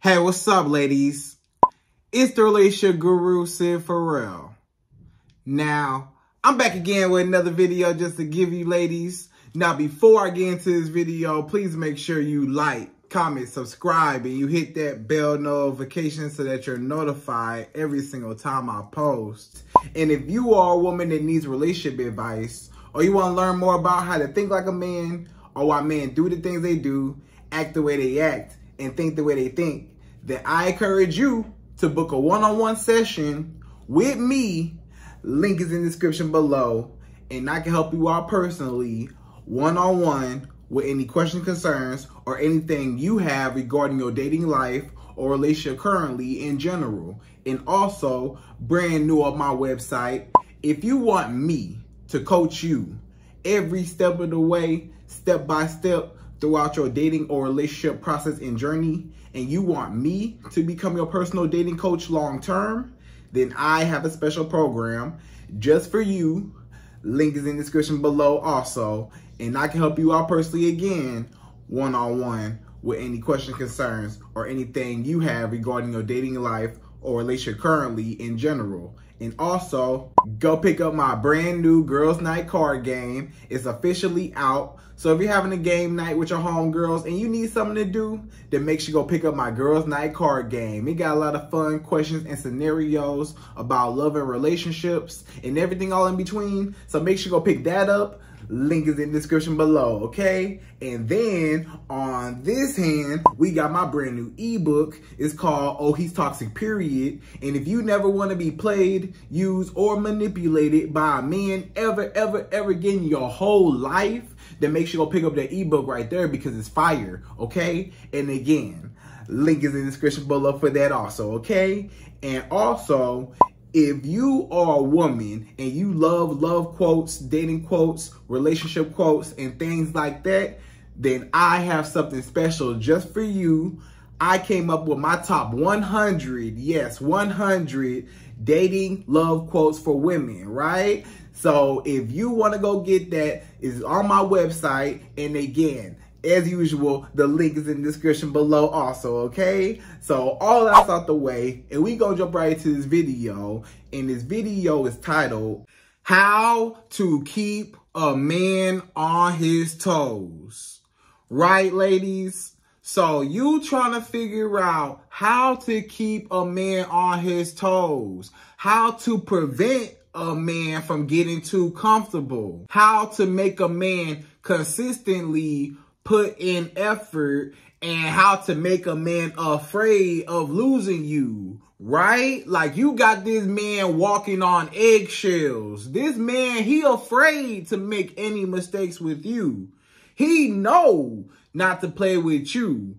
Hey, what's up, ladies? It's the relationship guru, Sydd Ferrell. Now, I'm back again with another video just to give you ladies. Now, before I get into this video, please make sure you like, comment, subscribe, and you hit that bell notification so that you're notified every single time I post. And if you are a woman that needs relationship advice, or you want to learn more about how to think like a man, or why men do the things they do, act the way they act, and think the way they think, then I encourage you to book a one-on-one session with me. Link is in the description below. And I can help you out personally, one-on-one, with any questions, concerns, or anything you have regarding your dating life or relationship currently in general. And also, brand new on my website, if you want me to coach you every step of the way, step by step, throughout your dating or relationship process and journey, and you want me to become your personal dating coach long term, then I have a special program just for you. Link is in the description below also. And I can help you out personally again, one on one, with any questions, concerns, or anything you have regarding your dating life or relationship currently in general. And also, go pick up my brand new Girls Night card game. It's officially out. So if you're having a game night with your homegirls and you need something to do, then make sure you go pick up my Girls Night card game. It got a lot of fun questions and scenarios about love and relationships and everything all in between. So make sure you go pick that up. Link is in the description below, okay? And then on this hand, we got my brand new ebook. It's called Oh He's Toxic Period. And if you never want to be played, used, or manipulated by a man ever, ever, ever again your whole life, then make sure you go pick up that ebook right there because it's fire, okay? And again, link is in the description below for that also, okay? And also, if you are a woman and you love love quotes, dating quotes, relationship quotes, and things like that, then I have something special just for you. I came up with my top 100, yes, 100 dating love quotes for women, right? So if you want to go get that, it's on my website. And again, as usual, the link is in the description below also, okay? So all that's out the way, and we gonna jump right into this video. And this video is titled, How to Keep a Man on His Toes. Right, ladies? So you trying to figure out how to keep a man on his toes, how to prevent a man from getting too comfortable, how to make a man consistently put in effort and how to make a man afraid of losing you, right? Like you got this man walking on eggshells. This man, he afraid to make any mistakes with you. He know not to play with you.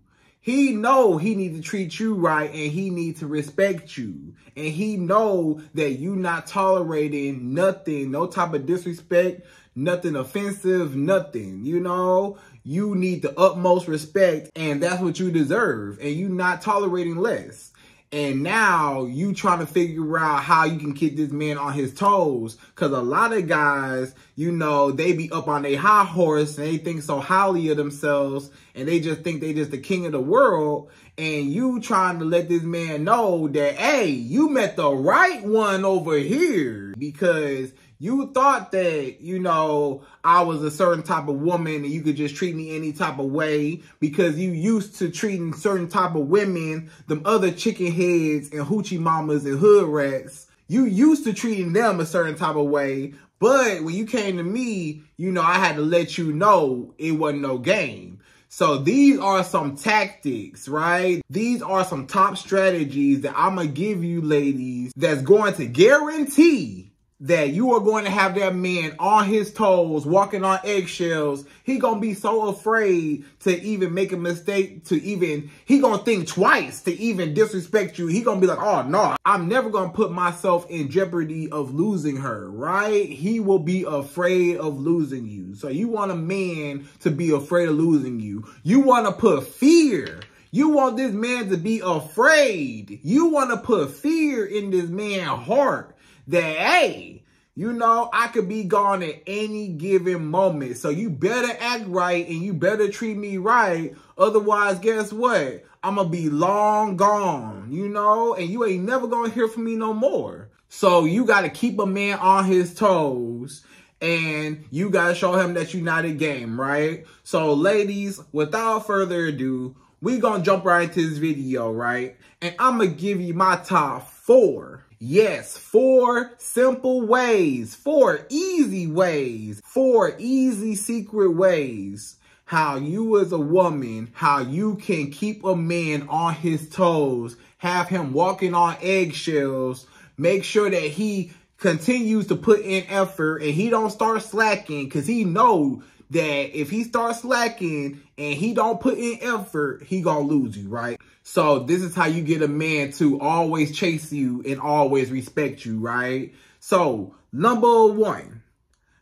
He know he need to treat you right and he need to respect you. And he know that you not tolerating nothing, no type of disrespect, nothing offensive, nothing, you know? You need the utmost respect and that's what you deserve. And you not tolerating less. And now you trying to figure out how you can keep this man on his toes. Cause a lot of guys, you know, they be up on a high horse and they think so highly of themselves and they just think they just the king of the world. And you trying to let this man know that, hey, you met the right one over here because you thought that, you know, I was a certain type of woman and you could just treat me any type of way because you used to treating certain type of women, them other chicken heads and hoochie mamas and hood rats. You used to treating them a certain type of way, but when you came to me, you know, I had to let you know it wasn't no game. So these are some tactics, right? These are some top strategies that I'm going to give you ladies that's going to guarantee that you are going to have that man on his toes, walking on eggshells. He gonna be so afraid to even make a mistake, to even, he gonna think twice to even disrespect you. He gonna be like, oh no, I'm never gonna put myself in jeopardy of losing her, right? He will be afraid of losing you. So you want a man to be afraid of losing you. You wanna put fear you want this man to be afraid. You want to put fear in this man's heart that, hey, You know, I could be gone at any given moment. So you better act right and you better treat me right. Otherwise, guess what? I'm going to be long gone, you know, and you ain't never going to hear from me no more. So you got to keep a man on his toes and you got to show him that you're not a game, right? So ladies, without further ado, we going to jump right into this video, right? And I'm going to give you my top four Yes, four simple ways, four easy ways, four easy secret ways how you as a woman, how you can keep a man on his toes, have him walking on eggshells, make sure that he continues to put in effort and he don't start slacking because he know that if he starts slacking and he don't put in effort, he gonna lose you, right? So this is how you get a man to always chase you and always respect you, right? So number one,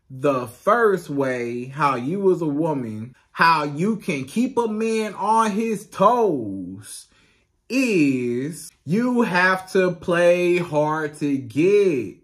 the first way how you as a woman, how you can keep a man on his toes is you have to play hard to get.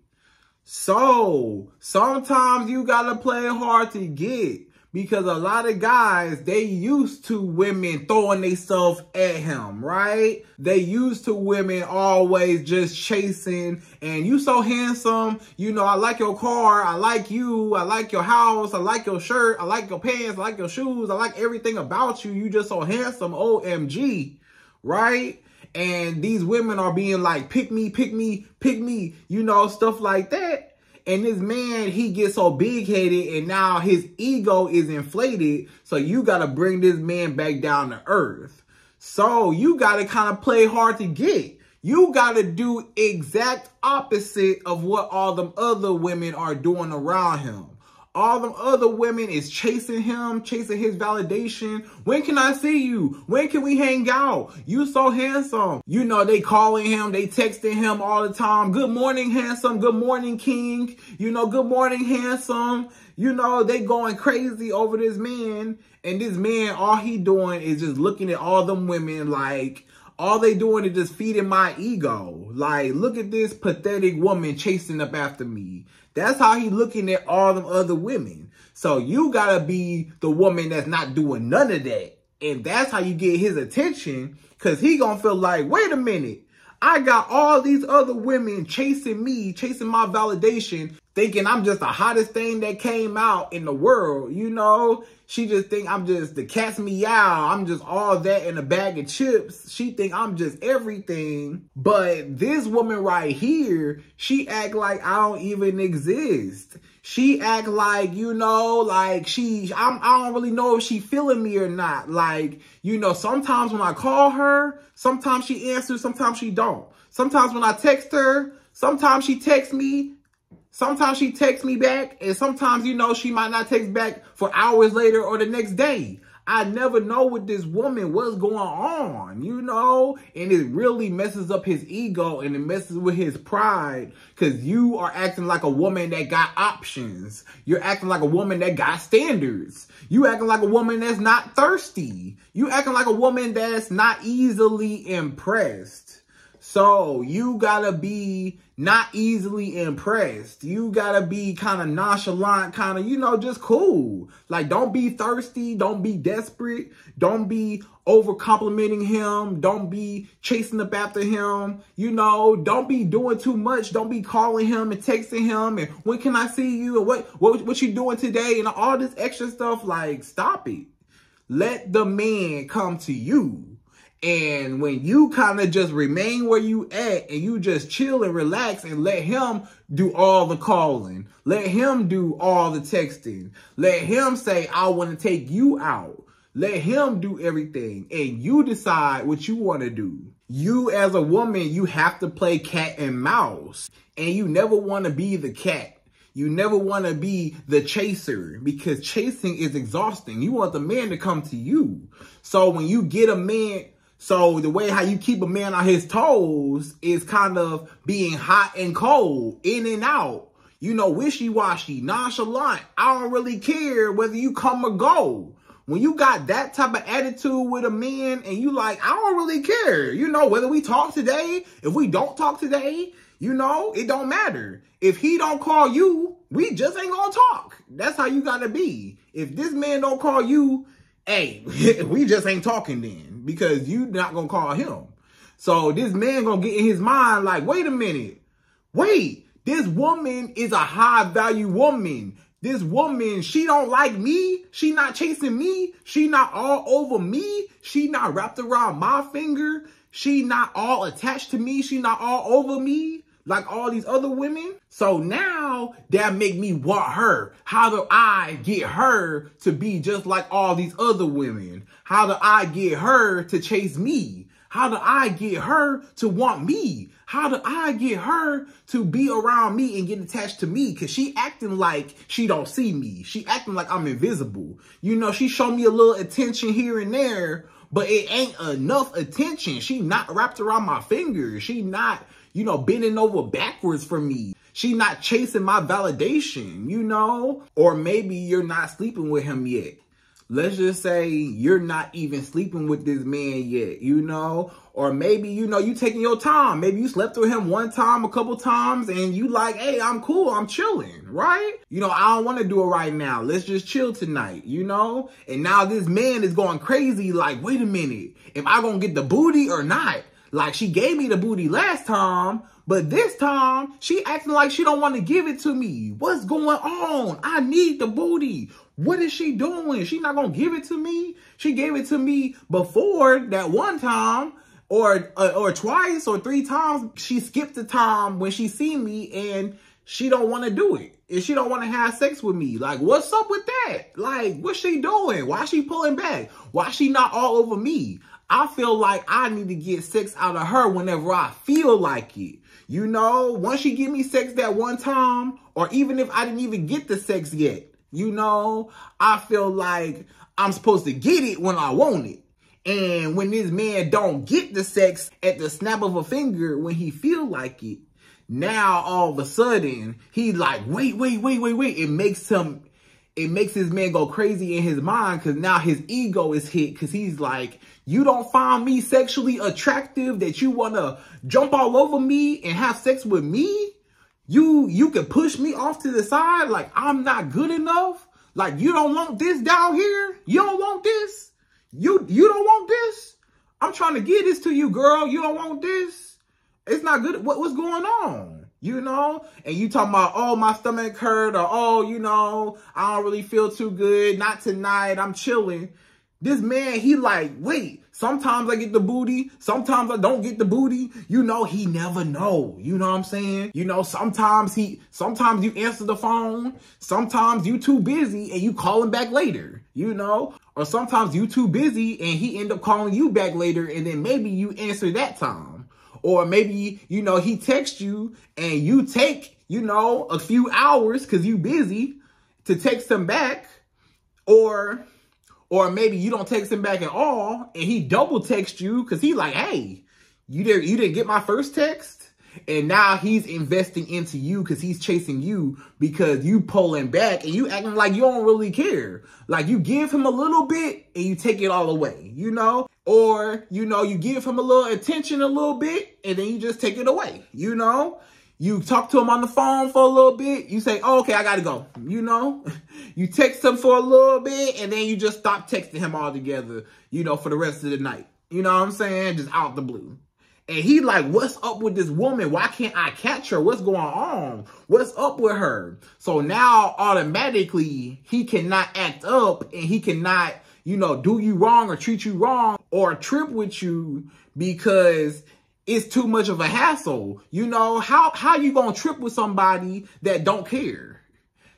So sometimes you gotta play hard to get because a lot of guys, they used to women throwing themselves at him, right? They used to women always just chasing and you so handsome. You know, I like your car. I like you. I like your house. I like your shirt. I like your pants. I like your shoes. I like everything about you. You just so handsome. OMG, right? And these women are being like, pick me, pick me, pick me, you know, stuff like that. And this man, he gets so big headed and now his ego is inflated. So you got to bring this man back down to earth. So you got to kind of play hard to get. You got to do exact opposite of what all them other women are doing around him. All them other women is chasing him, chasing his validation. When can I see you? When can we hang out? You so handsome. You know, they calling him, they texting him all the time. Good morning, handsome. Good morning, king. You know, good morning, handsome. You know, they going crazy over this man. And this man, all he doing is just looking at all them women like, all they doing is just feeding my ego. Like, look at this pathetic woman chasing up after me. That's how he looking at all them other women. So you gotta be the woman that's not doing none of that. And that's how you get his attention. Cause he gonna feel like, wait a minute. I got all these other women chasing me, chasing my validation, thinking I'm just the hottest thing that came out in the world, you know? She just think I'm just the cat's meow. I'm just all that in a bag of chips. She think I'm just everything. But this woman right here, she act like I don't even exist. She act like, you know, like she, I'm, I don't really know if she feeling me or not. Like, you know, sometimes when I call her, sometimes she answers, sometimes she don't. Sometimes when I text her, sometimes she texts me, Sometimes she texts me back, and sometimes, you know, she might not text back for hours later or the next day. I never know with this woman what's going on, you know? And it really messes up his ego and it messes with his pride because you are acting like a woman that got options. You're acting like a woman that got standards. You acting like a woman that's not thirsty. You acting like a woman that's not easily impressed. So you gotta be not easily impressed. You gotta be kind of nonchalant, kind of, you know, just cool. Like, don't be thirsty. Don't be desperate. Don't be over complimenting him. Don't be chasing up after him. You know, don't be doing too much. Don't be calling him and texting him and when can I see you and what, what, what you doing today and all this extra stuff. Like, stop it. Let the man come to you. And when you kind of just remain where you at and you just chill and relax and let him do all the calling, let him do all the texting, let him say, I want to take you out. Let him do everything and you decide what you want to do. You as a woman, you have to play cat and mouse and you never want to be the cat. You never want to be the chaser because chasing is exhausting. You want the man to come to you. So when you get a man, so the way how you keep a man on his toes is kind of being hot and cold, in and out. You know, wishy-washy, nonchalant. I don't really care whether you come or go. When you got that type of attitude with a man and you like, I don't really care. You know, whether we talk today, if we don't talk today, You know, it don't matter. If he don't call you, we just ain't gonna talk. That's how you gotta be. If this man don't call you, hey, we just ain't talking then because you not gonna call him. So this man gonna get in his mind like, wait a minute, wait, this woman is a high value woman. This woman, she don't like me. She not chasing me. She not all over me. She not wrapped around my finger. She not all attached to me. She not all over me like all these other women. So now that make me want her. How do I get her to be just like all these other women? How do I get her to chase me? How do I get her to want me? How do I get her to be around me and get attached to me? Cause she acting like she don't see me. She acting like I'm invisible. You know, she showed me a little attention here and there, but it ain't enough attention. She not wrapped around my finger. She not, you know, bending over backwards for me. She not chasing my validation, you know? Or maybe you're not sleeping with him yet. Let's just say you're not even sleeping with this man yet, you know? Or maybe, you know, you taking your time. Maybe you slept with him one time, a couple times, and you like, hey, I'm cool, I'm chilling, right? You know, I don't want to do it right now. Let's just chill tonight, you know? And now this man is going crazy, like, wait a minute, am I gonna get the booty or not? Like, she gave me the booty last time, but this time, she acting like she don't want to give it to me. What's going on? I need the booty. What is she doing? She not going to give it to me? She gave it to me before that one time or uh, or twice or three times. She skipped the time when she seen me and she don't want to do it. And she don't want to have sex with me. Like, what's up with that? Like, what's she doing? Why she pulling back? Why she not all over me? I feel like I need to get sex out of her whenever I feel like it. You know, once she give me sex that one time, or even if I didn't even get the sex yet, you know, I feel like I'm supposed to get it when I want it. And when this man don't get the sex at the snap of a finger when he feel like it, now all of a sudden he like, wait, wait, wait, wait, wait. It makes him, it makes his man go crazy in his mind because now his ego is hit because he's like, you don't find me sexually attractive that you want to jump all over me and have sex with me? You you can push me off to the side like I'm not good enough. Like you don't want this down here. You don't want this. You you don't want this. I'm trying to give this to you, girl. You don't want this. It's not good. What what's going on? You know? And you talking about, oh, my stomach hurt or, oh, you know, I don't really feel too good. Not tonight. I'm chilling. This man, he like, wait, sometimes I get the booty. Sometimes I don't get the booty. You know, he never know. You know what I'm saying? You know, sometimes he, sometimes you answer the phone. Sometimes you too busy and you call him back later, you know? Or sometimes you too busy and he end up calling you back later and then maybe you answer that time. Or maybe, you know, he texts you and you take, you know, a few hours because you busy to text him back. Or or maybe you don't text him back at all and he double text you because he like, hey, you didn't you didn't get my first text? And now he's investing into you because he's chasing you because you pulling back and you acting like you don't really care. Like you give him a little bit and you take it all away, you know? Or, you know, you give him a little attention a little bit and then you just take it away, you know? You talk to him on the phone for a little bit. You say, oh, okay, I got to go. You know, you text him for a little bit and then you just stop texting him altogether, you know, for the rest of the night. You know what I'm saying? Just out the blue. And he like, what's up with this woman? Why can't I catch her? What's going on? What's up with her? So now automatically he cannot act up and he cannot, you know, do you wrong or treat you wrong or trip with you because it's too much of a hassle. You know, how how you gonna trip with somebody that don't care?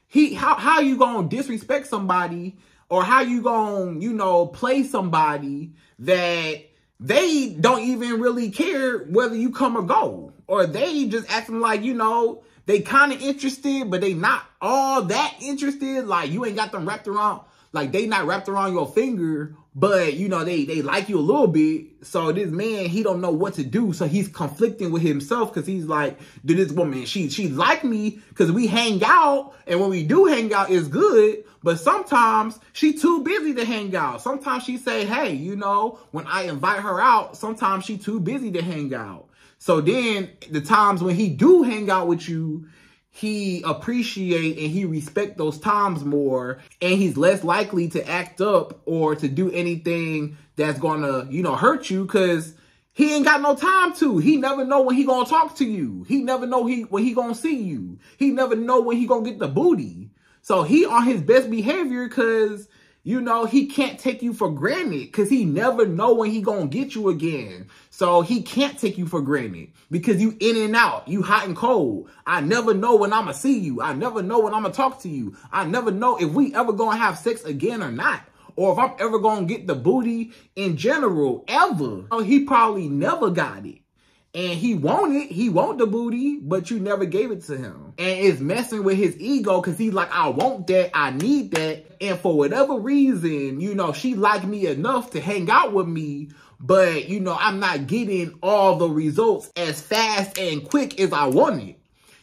He how how you gonna disrespect somebody or how you gonna, you know, play somebody that they don't even really care whether you come or go. Or they just acting like, you know, they kind of interested, but they not all that interested. Like you ain't got them wrapped around like they not wrapped around your finger, but you know, they, they like you a little bit. So this man, he don't know what to do. So he's conflicting with himself because he's like, did this woman, she, she like me because we hang out. And when we do hang out, it's good. But sometimes she too busy to hang out. Sometimes she say, hey, you know, when I invite her out, sometimes she too busy to hang out. So then the times when he do hang out with you, he appreciate and he respect those times more and he's less likely to act up or to do anything that's gonna you know hurt you because he ain't got no time to. He never know when he gonna talk to you. He never know he when he gonna see you. He never know when he gonna get the booty. So he on his best behavior because you know, he can't take you for granted because he never know when he gonna get you again. So he can't take you for granted because you in and out, you hot and cold. I never know when I'ma see you. I never know when I'ma talk to you. I never know if we ever gonna have sex again or not. Or if I'm ever gonna get the booty in general, ever. He probably never got it and he want it. He want the booty, but you never gave it to him. And it's messing with his ego because he's like, I want that. I need that. And for whatever reason, you know, she liked me enough to hang out with me. But, you know, I'm not getting all the results as fast and quick as I wanted.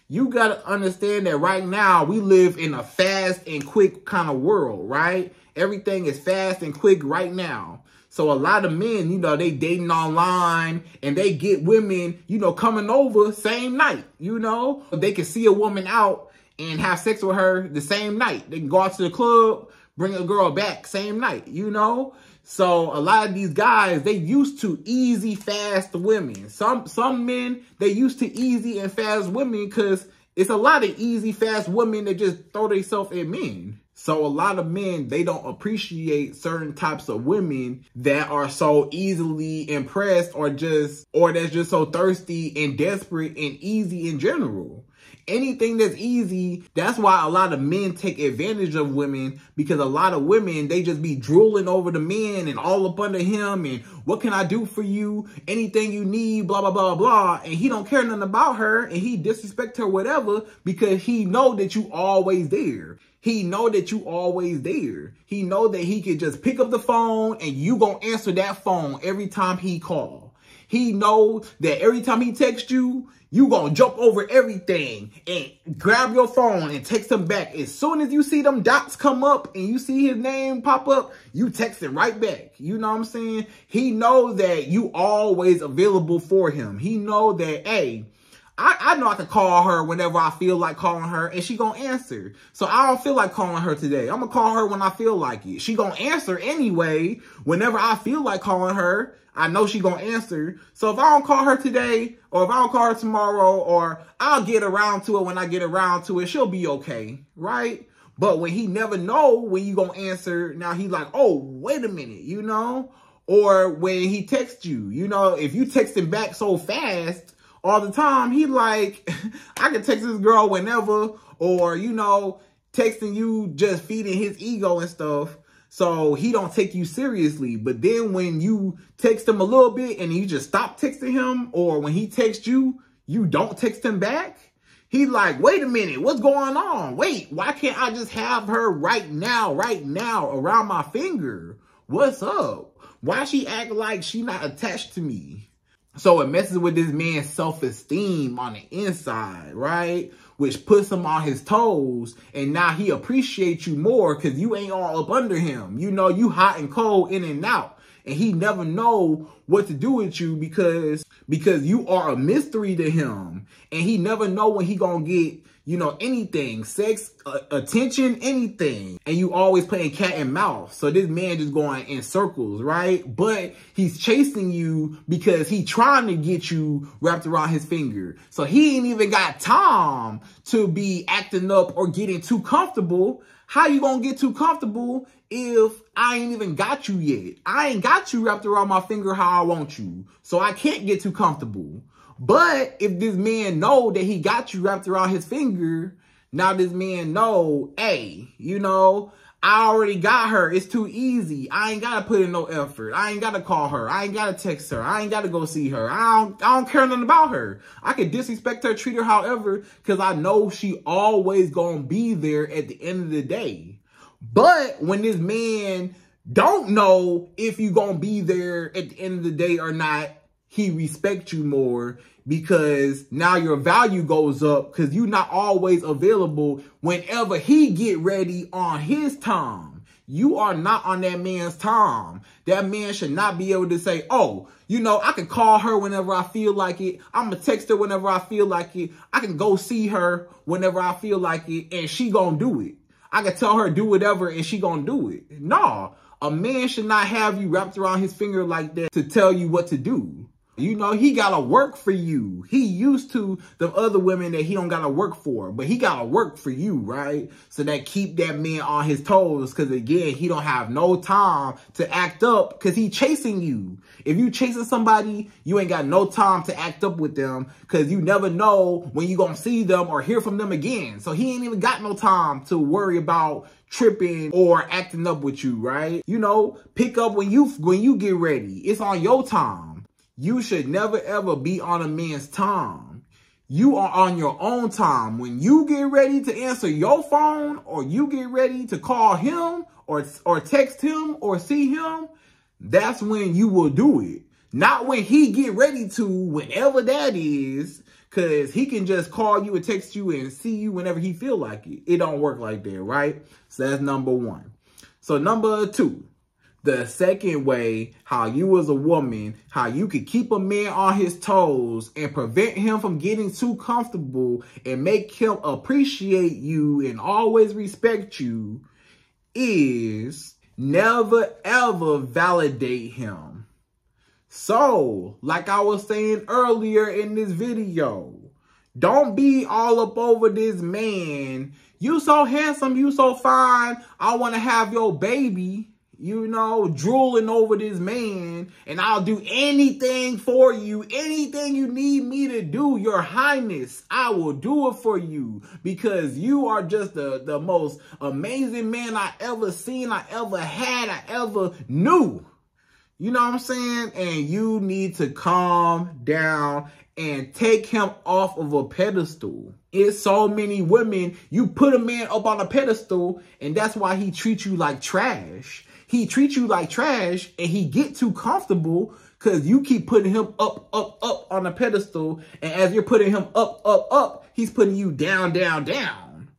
You got to understand that right now we live in a fast and quick kind of world, right? Everything is fast and quick right now. So a lot of men, you know, they dating online and they get women, you know, coming over same night, you know. They can see a woman out and have sex with her the same night. They can go out to the club, bring a girl back same night, you know. So a lot of these guys, they used to easy, fast women. Some some men, they used to easy and fast women because it's a lot of easy, fast women that just throw themselves at men. So a lot of men, they don't appreciate certain types of women that are so easily impressed or just, or that's just so thirsty and desperate and easy in general. Anything that's easy, that's why a lot of men take advantage of women because a lot of women, they just be drooling over the men and all up under him and what can I do for you? Anything you need, blah, blah, blah, blah. And he don't care nothing about her and he disrespect her, whatever, because he know that you always there. He know that you always there. He know that he can just pick up the phone and you gonna answer that phone every time he call. He know that every time he text you, you gonna jump over everything and grab your phone and text him back. As soon as you see them dots come up and you see his name pop up, you text him right back. You know what I'm saying? He know that you always available for him. He know that, hey, I, I know I can call her whenever I feel like calling her and she gonna answer. So I don't feel like calling her today. I'm gonna call her when I feel like it. She gonna answer anyway whenever I feel like calling her. I know she gonna answer. So if I don't call her today or if I don't call her tomorrow or I'll get around to it when I get around to it, she'll be okay, right? But when he never know when you gonna answer, now he's like, oh, wait a minute, you know? Or when he texts you, you know, if you text him back so fast, all the time. He like, I can text this girl whenever, or, you know, texting you just feeding his ego and stuff. So he don't take you seriously. But then when you text him a little bit and you just stop texting him, or when he texts you, you don't text him back. He like, wait a minute, what's going on? Wait, why can't I just have her right now, right now around my finger? What's up? Why she act like she not attached to me? So it messes with this man's self-esteem on the inside, right? Which puts him on his toes. And now he appreciates you more because you ain't all up under him. You know, you hot and cold in and out. And he never know what to do with you because because you are a mystery to him. And he never know when he gonna get you know, anything, sex, uh, attention, anything. And you always playing cat and mouse. So this man just going in circles, right? But he's chasing you because he trying to get you wrapped around his finger. So he ain't even got time to be acting up or getting too comfortable. How you gonna get too comfortable if I ain't even got you yet? I ain't got you wrapped around my finger how I want you. So I can't get too comfortable. But if this man know that he got you wrapped around his finger, now this man know, hey, you know, I already got her. It's too easy. I ain't gotta put in no effort. I ain't gotta call her. I ain't gotta text her. I ain't gotta go see her. I don't, I don't care nothing about her. I can disrespect her, treat her however, because I know she always gonna be there at the end of the day. But when this man don't know if you gonna be there at the end of the day or not, he respects you more because now your value goes up because you're not always available whenever he get ready on his time. You are not on that man's time. That man should not be able to say, oh, you know, I can call her whenever I feel like it. I'm going to text her whenever I feel like it. I can go see her whenever I feel like it and she going to do it. I can tell her do whatever and she going to do it. No, a man should not have you wrapped around his finger like that to tell you what to do. You know, he gotta work for you. He used to the other women that he don't gotta work for, but he gotta work for you, right? So that keep that man on his toes. Cause again, he don't have no time to act up cause he chasing you. If you chasing somebody, you ain't got no time to act up with them cause you never know when you gonna see them or hear from them again. So he ain't even got no time to worry about tripping or acting up with you, right? You know, pick up when you when you get ready. It's on your time. You should never ever be on a man's time. You are on your own time. When you get ready to answer your phone or you get ready to call him or, or text him or see him, that's when you will do it. Not when he get ready to, whenever that is, because he can just call you and text you and see you whenever he feel like it. It don't work like that, right? So that's number one. So number two, the second way, how you as a woman, how you could keep a man on his toes and prevent him from getting too comfortable and make him appreciate you and always respect you is never ever validate him. So, like I was saying earlier in this video, don't be all up over this man. You so handsome, you so fine, I want to have your baby you know, drooling over this man, and I'll do anything for you, anything you need me to do, your highness, I will do it for you because you are just the, the most amazing man I ever seen, I ever had, I ever knew. You know what I'm saying? And you need to calm down and take him off of a pedestal. It's so many women, you put a man up on a pedestal and that's why he treats you like trash he treats you like trash and he get too comfortable because you keep putting him up, up, up on a pedestal. And as you're putting him up, up, up, he's putting you down, down, down.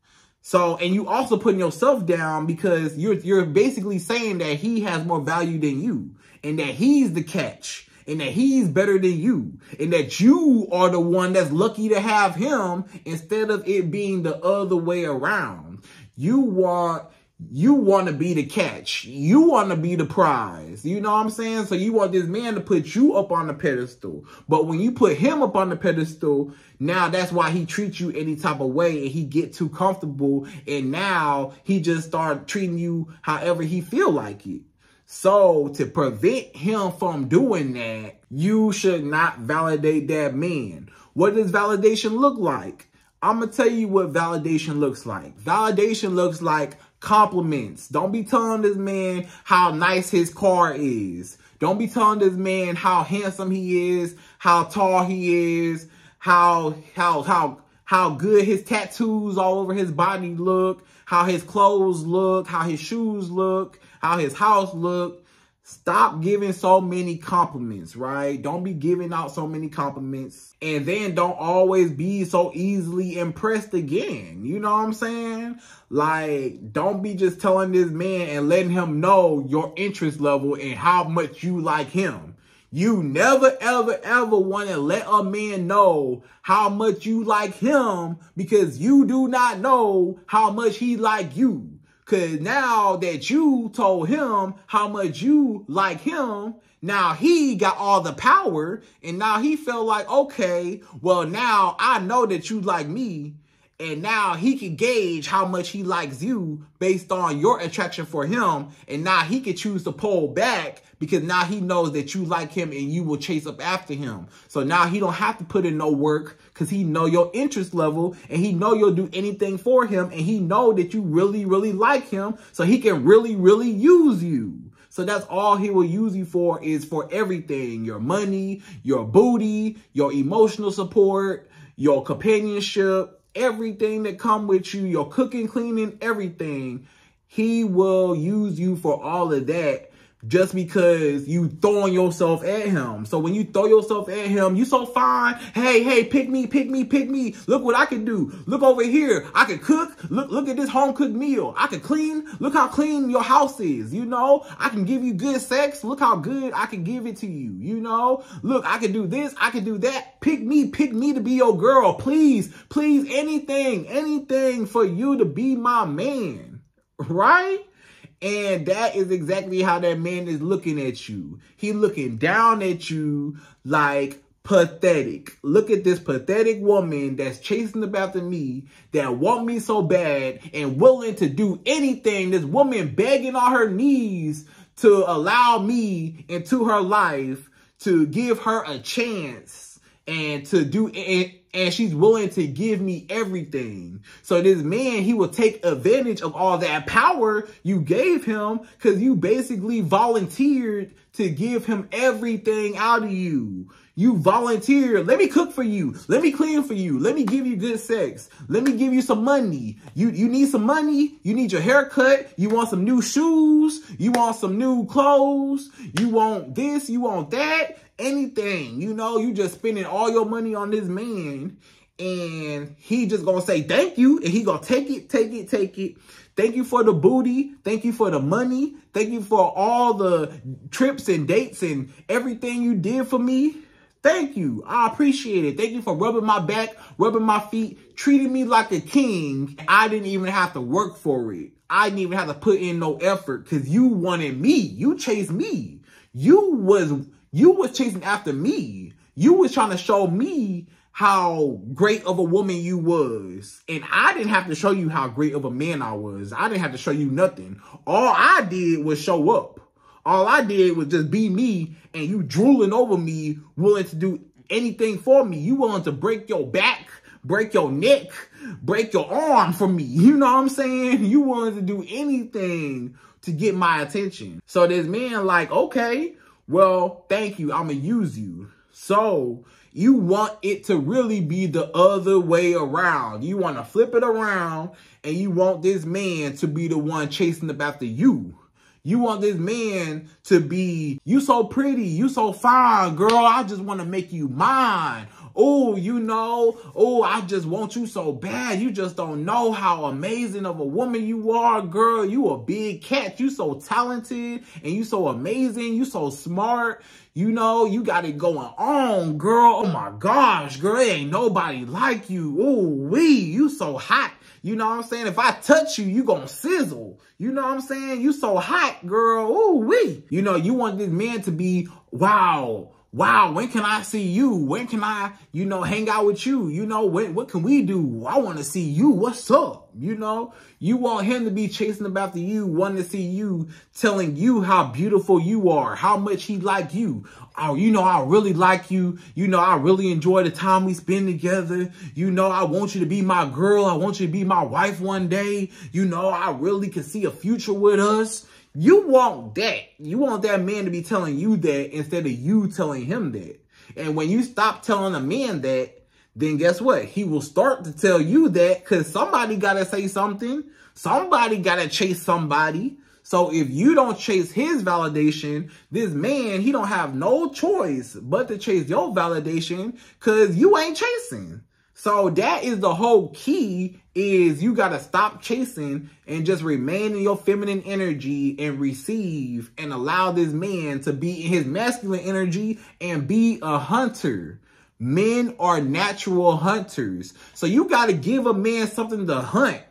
So, and you also putting yourself down because you're, you're basically saying that he has more value than you and that he's the catch and that he's better than you and that you are the one that's lucky to have him instead of it being the other way around. You want you want to be the catch. You want to be the prize. You know what I'm saying? So you want this man to put you up on the pedestal. But when you put him up on the pedestal, now that's why he treats you any type of way and he get too comfortable. And now he just start treating you however he feel like it. So to prevent him from doing that, you should not validate that man. What does validation look like? I'm going to tell you what validation looks like. Validation looks like compliments. Don't be telling this man how nice his car is. Don't be telling this man how handsome he is, how tall he is, how how how how good his tattoos all over his body look, how his clothes look, how his shoes look, how his house look. Stop giving so many compliments, right? Don't be giving out so many compliments. And then don't always be so easily impressed again. You know what I'm saying? Like, don't be just telling this man and letting him know your interest level and how much you like him. You never, ever, ever want to let a man know how much you like him because you do not know how much he like you. Cause now that you told him how much you like him, now he got all the power and now he felt like, okay, well now I know that you like me and now he can gauge how much he likes you based on your attraction for him. And now he can choose to pull back because now he knows that you like him and you will chase up after him. So now he don't have to put in no work because he know your interest level and he know you'll do anything for him. And he know that you really, really like him. So he can really, really use you. So that's all he will use you for is for everything. Your money, your booty, your emotional support, your companionship, everything that come with you, your cooking, cleaning, everything. he will use you for all of that just because you throwing yourself at him. So when you throw yourself at him, you so fine. Hey, hey, pick me, pick me, pick me. Look what I can do. Look over here. I can cook. Look, look at this home cooked meal. I can clean. Look how clean your house is. You know, I can give you good sex. Look how good I can give it to you. You know, look, I can do this. I can do that. Pick me, pick me to be your girl. Please, please, anything, anything for you to be my man. Right? And that is exactly how that man is looking at you. He looking down at you like pathetic. Look at this pathetic woman that's chasing after me, that want me so bad and willing to do anything. This woman begging on her knees to allow me into her life, to give her a chance and to do and, and she's willing to give me everything. So this man, he will take advantage of all that power you gave him because you basically volunteered to give him everything out of you. You volunteer. Let me cook for you. Let me clean for you. Let me give you good sex. Let me give you some money. You you need some money. You need your haircut. You want some new shoes. You want some new clothes. You want this. You want that anything. You know, you just spending all your money on this man and he just gonna say thank you and he gonna take it, take it, take it. Thank you for the booty. Thank you for the money. Thank you for all the trips and dates and everything you did for me. Thank you. I appreciate it. Thank you for rubbing my back, rubbing my feet, treating me like a king. I didn't even have to work for it. I didn't even have to put in no effort because you wanted me. You chased me. You was you was chasing after me. You was trying to show me how great of a woman you was. And I didn't have to show you how great of a man I was. I didn't have to show you nothing. All I did was show up. All I did was just be me and you drooling over me, willing to do anything for me. You willing to break your back, break your neck, break your arm for me. You know what I'm saying? You willing to do anything to get my attention. So this man like, okay, well, thank you. I'm going to use you. So you want it to really be the other way around. You want to flip it around and you want this man to be the one chasing after you. You want this man to be, you so pretty, you so fine, girl. I just want to make you mine. Oh, you know, oh, I just want you so bad. You just don't know how amazing of a woman you are, girl. You a big cat. You so talented and you so amazing. You so smart. You know, you got it going on, girl. Oh my gosh, girl. Ain't nobody like you. Oh, wee, you so hot. You know what I'm saying? If I touch you, you gonna sizzle. You know what I'm saying? You so hot, girl. Ooh, wee. You know, you want this man to be, wow, wow, when can I see you? When can I, you know, hang out with you? You know, when, what can we do? I want to see you. What's up? You know, you want him to be chasing about the you, wanting to see you, telling you how beautiful you are, how much he like you. Oh, you know, I really like you. You know, I really enjoy the time we spend together. You know, I want you to be my girl. I want you to be my wife one day. You know, I really can see a future with us. You want that. You want that man to be telling you that instead of you telling him that. And when you stop telling a man that, then guess what? He will start to tell you that because somebody got to say something. Somebody got to chase somebody. So if you don't chase his validation, this man, he don't have no choice but to chase your validation because you ain't chasing. So that is the whole key is you got to stop chasing and just remain in your feminine energy and receive and allow this man to be in his masculine energy and be a hunter. Men are natural hunters. So you got to give a man something to hunt.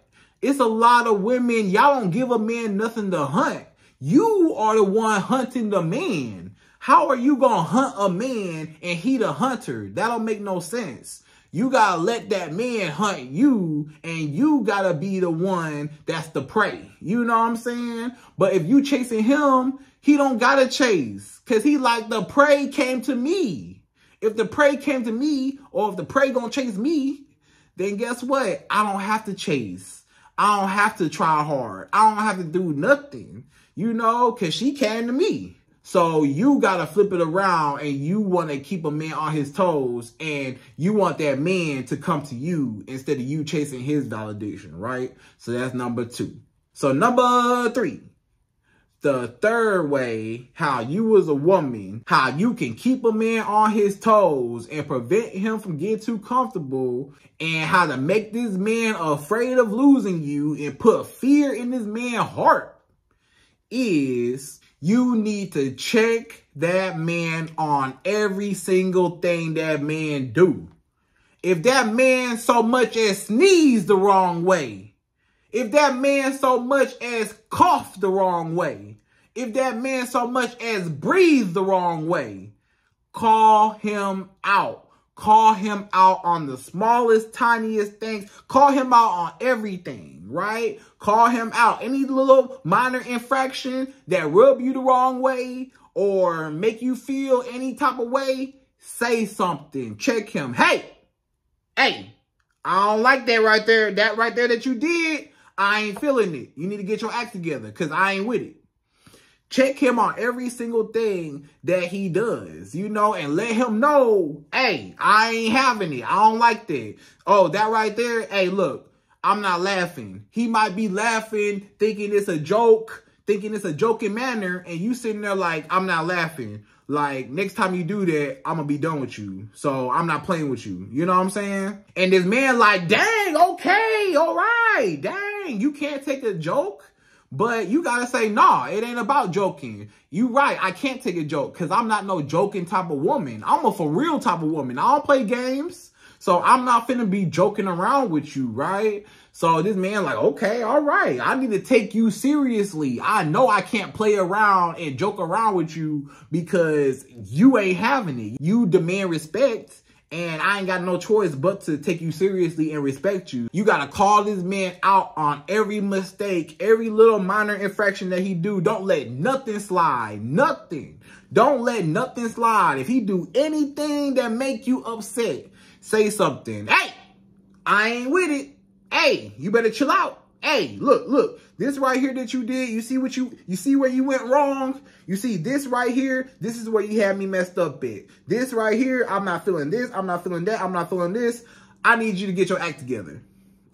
It's a lot of women, y'all don't give a man nothing to hunt. You are the one hunting the man. How are you going to hunt a man and he the hunter? That don't make no sense. You gotta let that man hunt you and you gotta be the one that's the prey. You know what I'm saying? But if you chasing him, he don't gotta chase. Cause he like the prey came to me. If the prey came to me or if the prey gonna chase me, then guess what? I don't have to chase. I don't have to try hard. I don't have to do nothing, you know, cause she came to me. So you got to flip it around and you want to keep a man on his toes and you want that man to come to you instead of you chasing his validation, right? So that's number two. So number three, the third way, how you as a woman, how you can keep a man on his toes and prevent him from getting too comfortable and how to make this man afraid of losing you and put fear in this man's heart is you need to check that man on every single thing that man do. If that man so much as sneeze the wrong way, if that man so much as cough the wrong way, if that man so much as breathe the wrong way, call him out. Call him out on the smallest, tiniest things. Call him out on everything, right? Call him out. Any little minor infraction that rub you the wrong way or make you feel any type of way, say something. Check him. Hey, hey, I don't like that right there. That right there that you did. I ain't feeling it. You need to get your act together because I ain't with it. Check him on every single thing that he does, you know, and let him know, hey, I ain't having it. I don't like that. Oh, that right there, hey, look, I'm not laughing. He might be laughing, thinking it's a joke, thinking it's a joking manner, and you sitting there like, I'm not laughing. Like, next time you do that, I'm gonna be done with you. So I'm not playing with you. You know what I'm saying? And this man like, dang, okay, all right, dang you can't take a joke. But you gotta say, nah, it ain't about joking. You right, I can't take a joke because I'm not no joking type of woman. I'm a for real type of woman. I don't play games. So I'm not finna be joking around with you, right? So this man like, okay, all right. I need to take you seriously. I know I can't play around and joke around with you because you ain't having it. You demand respect and I ain't got no choice but to take you seriously and respect you. You gotta call this man out on every mistake, every little minor infraction that he do. Don't let nothing slide, nothing. Don't let nothing slide. If he do anything that make you upset, say something. Hey, I ain't with it. Hey, you better chill out hey, look, look, this right here that you did, you see what you, you see where you went wrong? You see this right here, this is where you had me messed up at. This right here, I'm not feeling this, I'm not feeling that, I'm not feeling this. I need you to get your act together.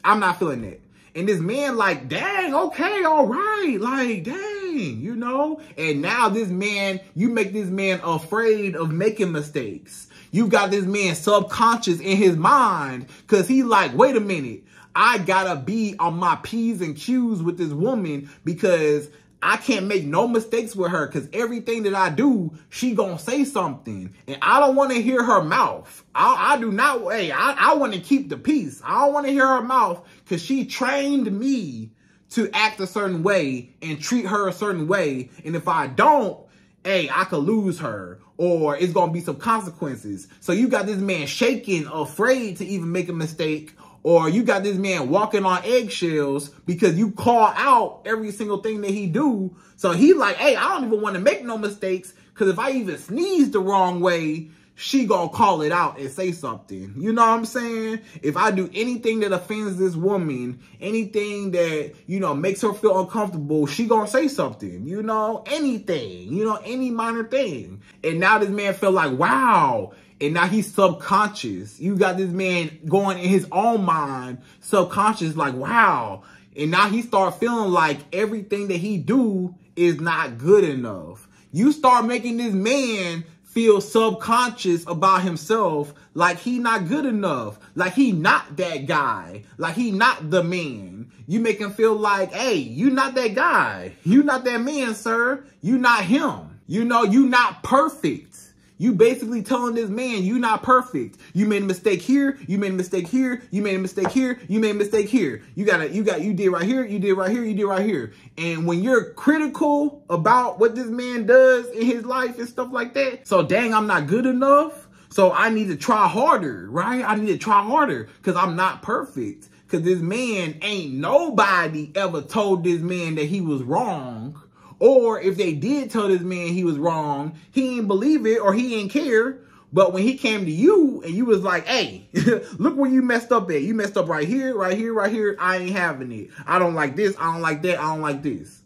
I'm not feeling that. And this man like, dang, okay, all right, like, dang, you know? And now this man, you make this man afraid of making mistakes. You got this man subconscious in his mind because he like, wait a minute, I gotta be on my P's and Q's with this woman because I can't make no mistakes with her because everything that I do, she gonna say something. And I don't want to hear her mouth. I, I do not, hey, I, I want to keep the peace. I don't want to hear her mouth because she trained me to act a certain way and treat her a certain way. And if I don't, hey, I could lose her or it's going to be some consequences. So you got this man shaking, afraid to even make a mistake or you got this man walking on eggshells because you call out every single thing that he do. So he like, hey, I don't even want to make no mistakes because if I even sneeze the wrong way, she gonna call it out and say something. You know what I'm saying? If I do anything that offends this woman, anything that, you know, makes her feel uncomfortable, she gonna say something, you know, anything, you know, any minor thing. And now this man felt like, wow, and now he's subconscious. You got this man going in his own mind, subconscious, like, wow. And now he start feeling like everything that he do is not good enough. You start making this man feel subconscious about himself like he not good enough like he not that guy like he not the man. You make him feel like hey you not that guy. You not that man sir. You not him. You know you not perfect you basically telling this man you not perfect. You made a mistake here, you made a mistake here, you made a mistake here, you made a mistake here. You gotta, you got, you did right here, you did right here, you did right here. And when you're critical about what this man does in his life and stuff like that, so dang, I'm not good enough. So I need to try harder, right? I need to try harder because I'm not perfect. Because this man ain't nobody ever told this man that he was wrong or if they did tell this man he was wrong, he didn't believe it or he didn't care. But when he came to you and you was like, hey, look where you messed up at. You messed up right here, right here, right here. I ain't having it. I don't like this. I don't like that. I don't like this.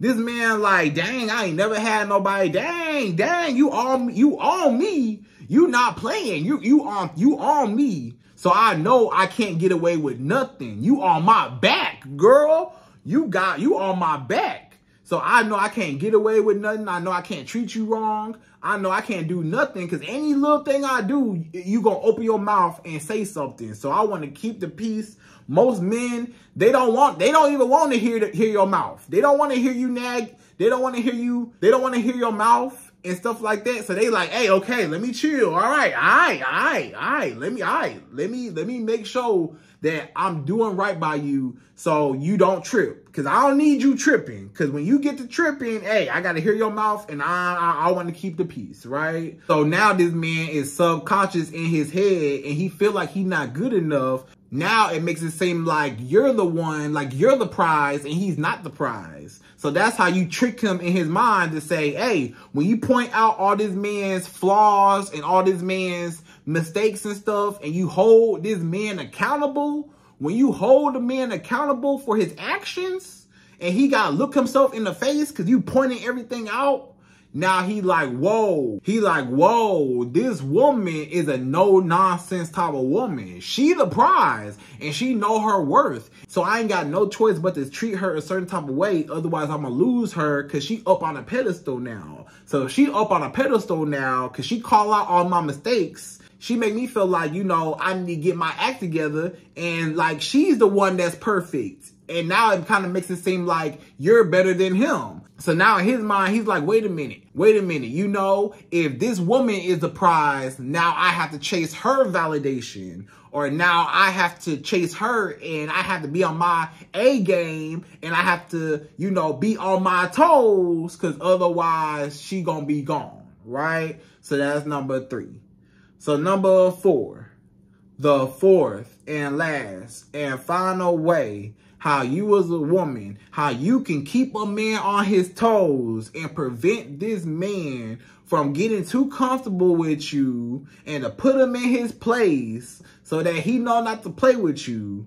This man like, dang, I ain't never had nobody. Dang, dang, you all you on me. You not playing. You you on you on me. So I know I can't get away with nothing. You on my back, girl. you got, you on my back. So I know I can't get away with nothing. I know I can't treat you wrong. I know I can't do nothing because any little thing I do, you going to open your mouth and say something. So I want to keep the peace. Most men, they don't want, they don't even want to hear, the, hear your mouth. They don't want to hear you nag. They don't want to hear you, they don't want to hear your mouth and stuff like that. So they like, hey, okay, let me chill. All right, all right, all right, all right. Let me, all right, let me, let me make sure that I'm doing right by you so you don't trip. Cause I don't need you tripping. Cause when you get to tripping, hey, I gotta hear your mouth and I, I, I want to keep the peace, right? So now this man is subconscious in his head and he feel like he's not good enough. Now it makes it seem like you're the one, like you're the prize and he's not the prize. So that's how you trick him in his mind to say, hey, when you point out all this man's flaws and all this man's mistakes and stuff, and you hold this man accountable, when you hold a man accountable for his actions, and he got to look himself in the face because you pointing everything out, now he like, whoa. He like, whoa, this woman is a no nonsense type of woman. She the prize and she know her worth. So I ain't got no choice but to treat her a certain type of way. Otherwise I'm gonna lose her cause she up on a pedestal now. So she up on a pedestal now cause she call out all my mistakes, she make me feel like, you know, I need to get my act together and like she's the one that's perfect. And now it kind of makes it seem like you're better than him. So now in his mind, he's like, wait a minute, wait a minute. You know, if this woman is the prize, now I have to chase her validation. Or now I have to chase her and I have to be on my A game and I have to, you know, be on my toes because otherwise she gonna be gone, right? So that's number three. So number four, the fourth and last and final way how you as a woman, how you can keep a man on his toes and prevent this man from getting too comfortable with you and to put him in his place so that he know not to play with you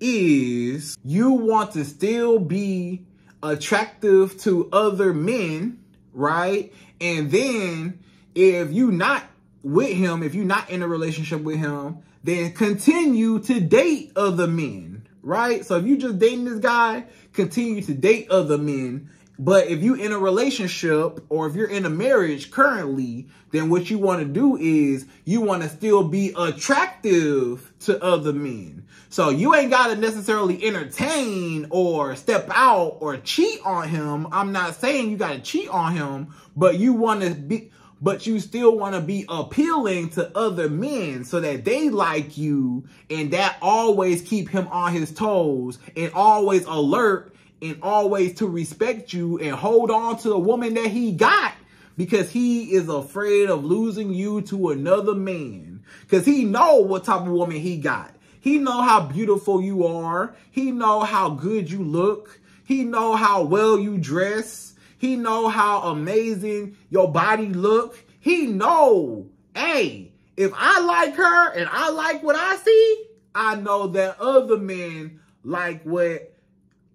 is you want to still be attractive to other men, right? And then if you not with him, if you're not in a relationship with him, then continue to date other men right? So if you just dating this guy, continue to date other men. But if you're in a relationship or if you're in a marriage currently, then what you want to do is you want to still be attractive to other men. So you ain't got to necessarily entertain or step out or cheat on him. I'm not saying you got to cheat on him, but you want to be but you still want to be appealing to other men so that they like you and that always keep him on his toes and always alert and always to respect you and hold on to the woman that he got because he is afraid of losing you to another man because he know what type of woman he got. He know how beautiful you are. He know how good you look. He know how well you dress. He know how amazing your body look. He know, hey, if I like her and I like what I see, I know that other men like what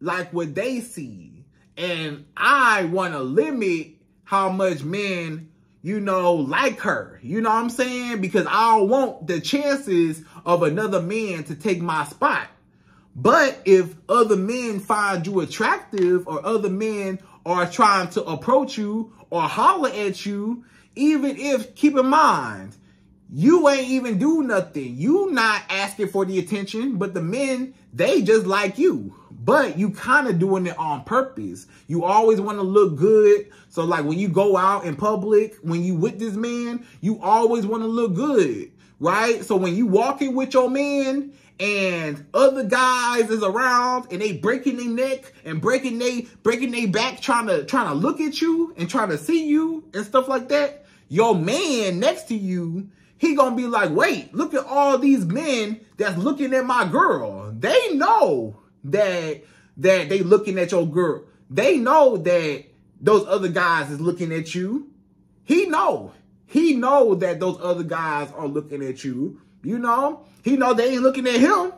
like what they see. And I want to limit how much men, you know, like her. You know what I'm saying? Because I don't want the chances of another man to take my spot. But if other men find you attractive or other men are trying to approach you or holler at you, even if, keep in mind, you ain't even do nothing. You not asking for the attention, but the men, they just like you. But you kind of doing it on purpose. You always want to look good. So like when you go out in public, when you with this man, you always want to look good, right? So when you walking with your man and other guys is around and they breaking their neck and breaking they breaking their back trying to trying to look at you and trying to see you and stuff like that. Your man next to you he gonna be like wait look at all these men that's looking at my girl. They know that that they looking at your girl. They know that those other guys is looking at you. He know. He know that those other guys are looking at you you know, he know they ain't looking at him.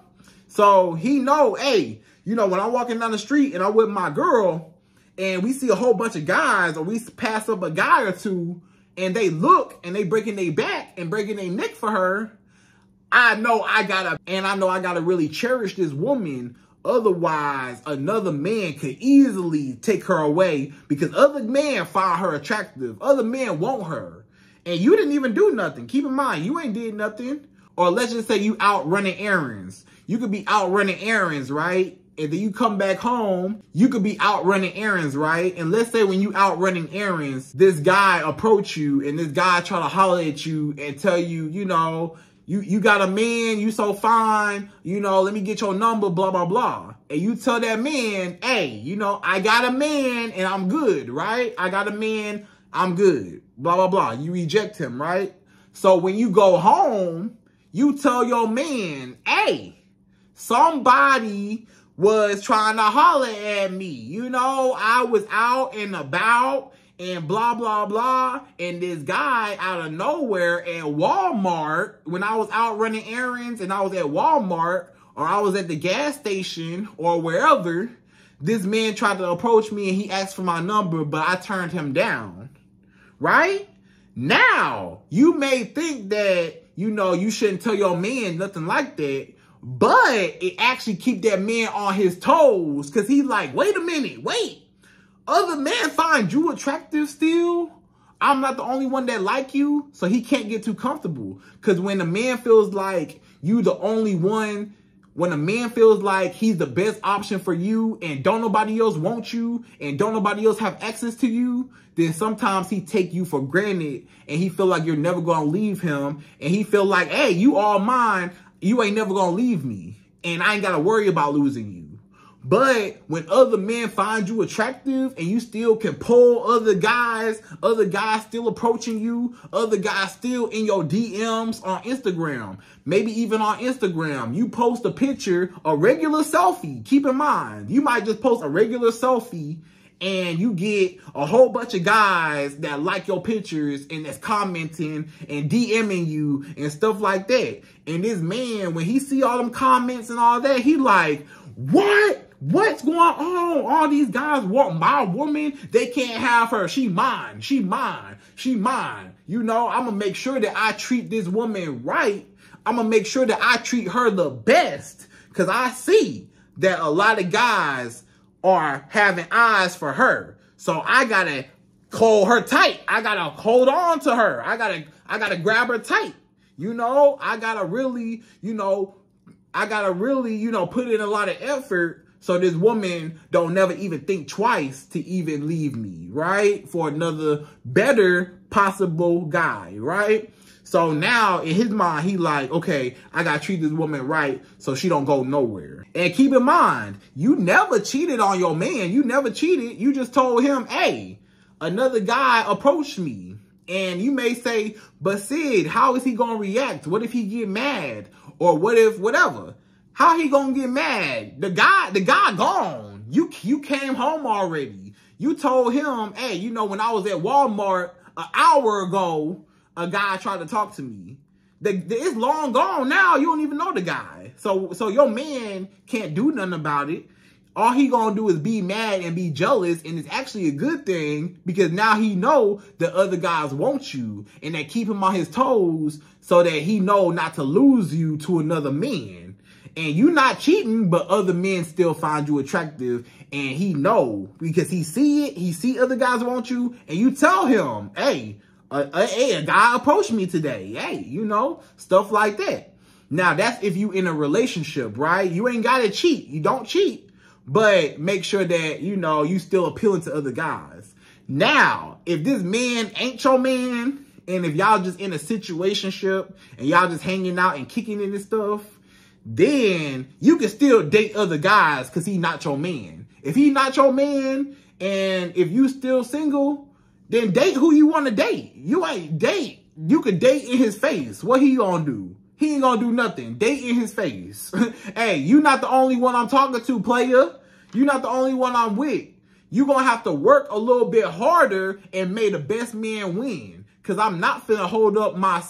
So he know, hey, you know, when I'm walking down the street and I'm with my girl and we see a whole bunch of guys or we pass up a guy or two and they look and they breaking their back and breaking their neck for her, I know I gotta, and I know I gotta really cherish this woman Otherwise, another man could easily take her away because other men find her attractive. Other men want her. And you didn't even do nothing. Keep in mind, you ain't did nothing. Or let's just say you out running errands. You could be out running errands, right? and then you come back home, you could be out running errands, right? And let's say when you out running errands, this guy approach you and this guy try to holler at you and tell you, you know, you, you got a man, you so fine, you know, let me get your number, blah, blah, blah. And you tell that man, hey, you know, I got a man and I'm good, right? I got a man, I'm good, blah, blah, blah. You reject him, right? So when you go home, you tell your man, hey, somebody was trying to holler at me. You know, I was out and about and blah, blah, blah. And this guy out of nowhere at Walmart, when I was out running errands and I was at Walmart or I was at the gas station or wherever, this man tried to approach me and he asked for my number, but I turned him down. Right? Now, you may think that, you know, you shouldn't tell your man nothing like that. But it actually keep that man on his toes. Cause he's like, wait a minute, wait. Other men find you attractive still. I'm not the only one that like you. So he can't get too comfortable. Cause when a man feels like you the only one, when a man feels like he's the best option for you and don't nobody else want you and don't nobody else have access to you, then sometimes he take you for granted and he feel like you're never going to leave him and he feel like, hey, you all mine you ain't never gonna leave me. And I ain't gotta worry about losing you. But when other men find you attractive and you still can pull other guys, other guys still approaching you, other guys still in your DMs on Instagram, maybe even on Instagram, you post a picture, a regular selfie. Keep in mind, you might just post a regular selfie and you get a whole bunch of guys that like your pictures and that's commenting and DMing you and stuff like that. And this man, when he see all them comments and all that, he like, what? What's going on? All these guys want my woman. They can't have her. She mine. She mine. She mine. You know, I'm going to make sure that I treat this woman right. I'm going to make sure that I treat her the best. Because I see that a lot of guys are having eyes for her. So I gotta hold her tight. I gotta hold on to her. I gotta, I gotta grab her tight. You know, I gotta really, you know, I gotta really, you know, put in a lot of effort so this woman don't never even think twice to even leave me, right? For another better possible guy, right? So now in his mind, he like, okay, I gotta treat this woman right so she don't go nowhere. And keep in mind, you never cheated on your man. You never cheated. You just told him, hey, another guy approached me. And you may say, but Sydd, how is he gonna react? What if he get mad? Or what if whatever? How he gonna get mad? The guy, the guy gone. You you came home already. You told him, hey, you know, when I was at Walmart an hour ago, a guy tried to talk to me. The, the, it's long gone now. You don't even know the guy. So so your man can't do nothing about it. All he gonna do is be mad and be jealous, and it's actually a good thing because now he know the other guys want you and they keep him on his toes so that he know not to lose you to another man. And you not cheating, but other men still find you attractive, and he know because he see it. He see other guys want you, and you tell him, "Hey, a, a, a guy approached me today. Hey, you know, stuff like that. Now, that's if you in a relationship, right? You ain't got to cheat. You don't cheat, but make sure that, you know, you still appealing to other guys. Now, if this man ain't your man, and if y'all just in a situationship and y'all just hanging out and kicking it and stuff, then you can still date other guys because he not your man. If he not your man, and if you still single, then date who you want to date. You ain't date. You could date in his face. What he gonna do? He ain't gonna do nothing. Date in his face. hey, you not the only one I'm talking to, player. You not the only one I'm with. You gonna have to work a little bit harder and make the best man win. Cause I'm not finna hold up my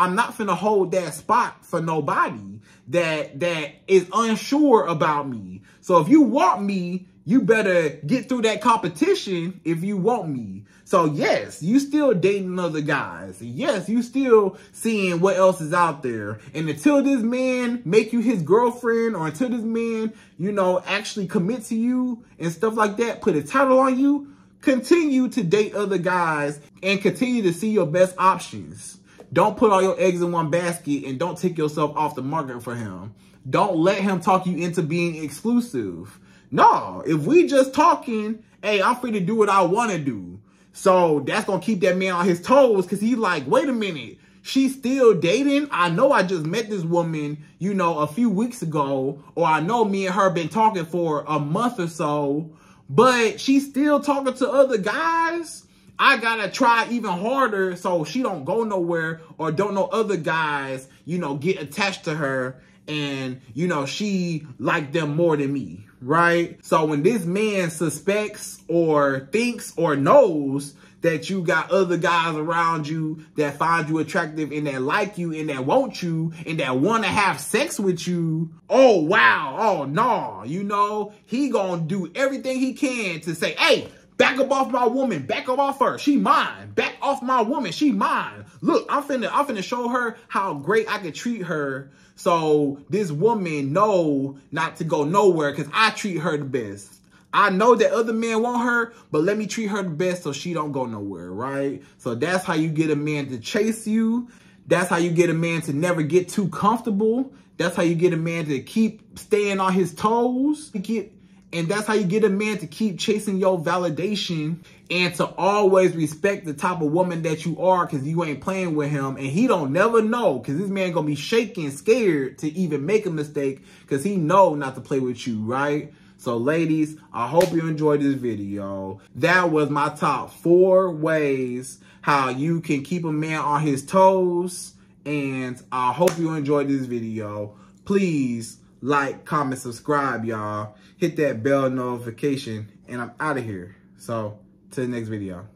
I'm not finna hold that spot for nobody that that is unsure about me. So if you want me, you better get through that competition if you want me. So yes, you still dating other guys. Yes, you still seeing what else is out there. And until this man make you his girlfriend or until this man, you know, actually commit to you and stuff like that, put a title on you, continue to date other guys and continue to see your best options. Don't put all your eggs in one basket and don't take yourself off the market for him. Don't let him talk you into being exclusive. No, if we just talking, hey, I'm free to do what I want to do. So that's going to keep that man on his toes because he's like, wait a minute. She's still dating. I know I just met this woman, you know, a few weeks ago, or I know me and her been talking for a month or so, but she's still talking to other guys. I gotta try even harder so she don't go nowhere or don't know other guys, you know, get attached to her and, you know, she like them more than me, right? So when this man suspects or thinks or knows that you got other guys around you that find you attractive and that like you and that want you and that want to have sex with you. Oh, wow. Oh, no. You know, he gonna do everything he can to say, hey, Back up off my woman. Back up off her. She mine. Back off my woman. She mine. Look, I'm finna, I'm finna show her how great I can treat her. So this woman know not to go nowhere because I treat her the best. I know that other men want her, but let me treat her the best so she don't go nowhere, right? So that's how you get a man to chase you. That's how you get a man to never get too comfortable. That's how you get a man to keep staying on his toes. Get and that's how you get a man to keep chasing your validation and to always respect the type of woman that you are because you ain't playing with him. And he don't never know because this man going to be shaking, scared to even make a mistake because he know not to play with you, right? So ladies, I hope you enjoyed this video. That was my top four ways how you can keep a man on his toes. And I hope you enjoyed this video. Please like, comment, subscribe, y'all. Hit that bell notification, and I'm out of here. So, to the next video.